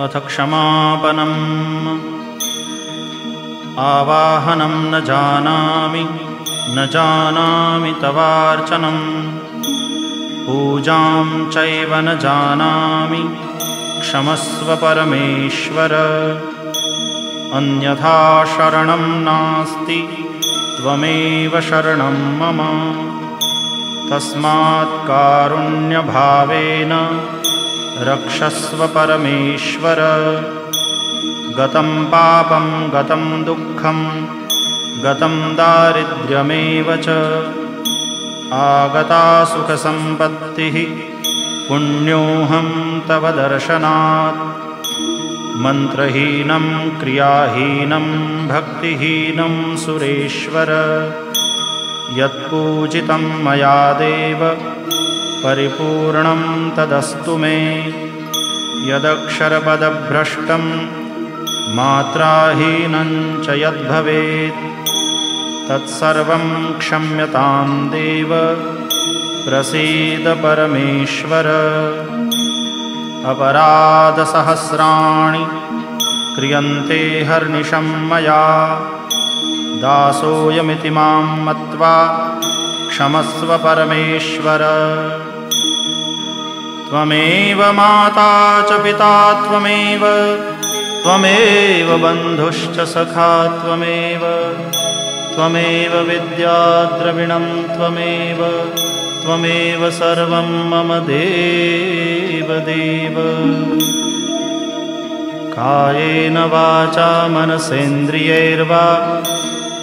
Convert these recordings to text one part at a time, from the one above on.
अथ क्षमापनम्। आवाहनं न जानामि न जानामि तवार्चनं पूजां चैव न जानामि क्षमस्व परमेश्वर। अन्यथा शरणं नास्ति त्वमेव शरणं मम। तस्मात् कारुण्यभावेन रक्षस्व परमेश्वर। गतं पापं गतं दुःखं गतं दारिद्र्यमेव च। आगता सुखसम्पत्तिः पुण्योऽहं तव दर्शनात्। मन्त्रहीनं क्रियाहीनं भक्तिहीनं सुरेश्वर। यत्पूजितं मया देव परिपूर्णं तदस्तु मे। यदक्षरपदभ्रष्टं मात्राहीनं च यद्भवेत्। तत्सर्वं क्षम्यतां देव प्रसीद परमेश्वर। अपराधसहस्राणि क्रियन्ते हर्निशं मया। दासोऽयमिति मां मत्वा क्षमस्व परमेश्वर त्वमेव माता च पिता त्वमेव त्वमेव बन्धुश्च सखा त्वमेव त्वमेव विद्याद्रविणं त्वमेव त्वमेव सर्वं मम देव देव कायेन वाचा मनसेन्द्रियैर्वा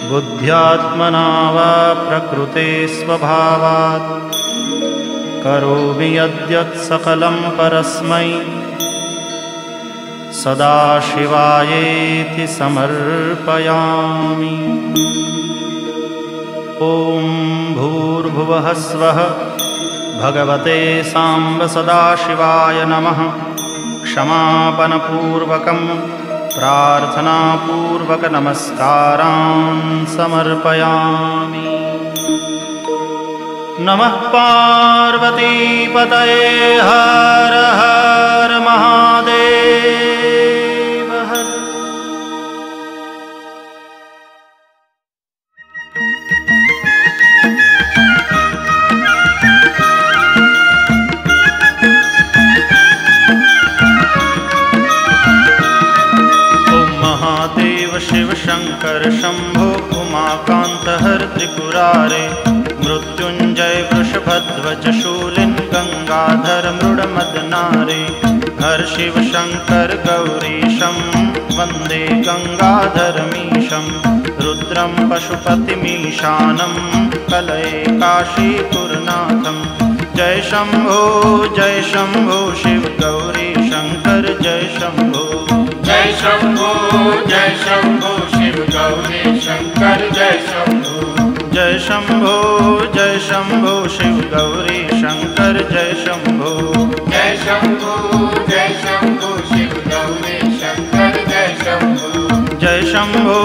बुद्ध्यात्मना वा प्रकृते स्वभावात् करोमि यद्यत् सकलं परस्मै। सदाशिवायेति समर्पयामि। ॐ भूर्भुवः स्वः भगवते साम्ब सदाशिवाय नमः। क्षमापनपूर्वकं प्रार्थनापूर्वकनमस्कारान् समर्पयामि नमः पार्वतीपतये हर हर महादेव। हर ॐ महादेव शिव शङ्कर शम्भो उमाकान्तहर त्रिपुरारे मृत्युञ्जय वृषभध्वज शूलिन् गङ्गाधर मृडमदनारे, हर शिव शङ्कर गौरीशं वंदे गङ्गाधरमीशं रुद्रं पशुपतिमीशानं, कलये काशीपुरनाथं। जय शम्भो जय शम्भो शिव गौरी शङ्कर जय शम्भो जय शम्भो जय शम्भो शिव गौरी शङ्कर जय शम्भो जय शंभो जय शंभो शिव गौरी शंकर जय शंभो जय शंभो जय शंभो शिव गौरी शंकर जय शंभो जय शंभो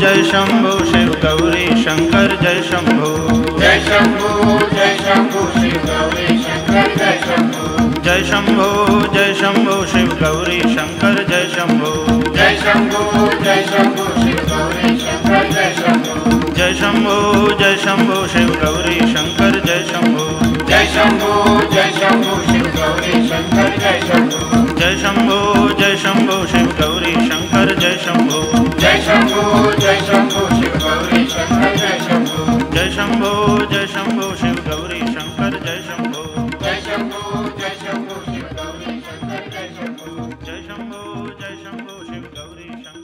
जय शंभो शिव गौरी शंकर जय शंभो जय शंभो जय शंभो शिव गौरी शंकर जय शंभो जय शंभो जय शंभो शिव गौरी शंकर जय शंभो जय शंभो जय शंभो शिव गौरी शंकर जय शंभो शंभो जय शंभो शिव गौरी शंकर जय शंभो जय शंभो जय शंभो शिव गौरी शंकर जय शंभो जय शंभो जय शंभो शिव गौरी शंकर जय शंभो जय शंभो जय शंभो शिव गौरी शंकर जय शंभो जय शंभो जय शंभो शिव गौरी शंकर जय शंभो जय शंभो जय शंभो शिव गौरी शंकर जय शंभो जय शंभो जय शंभो शिव गौरी शंकर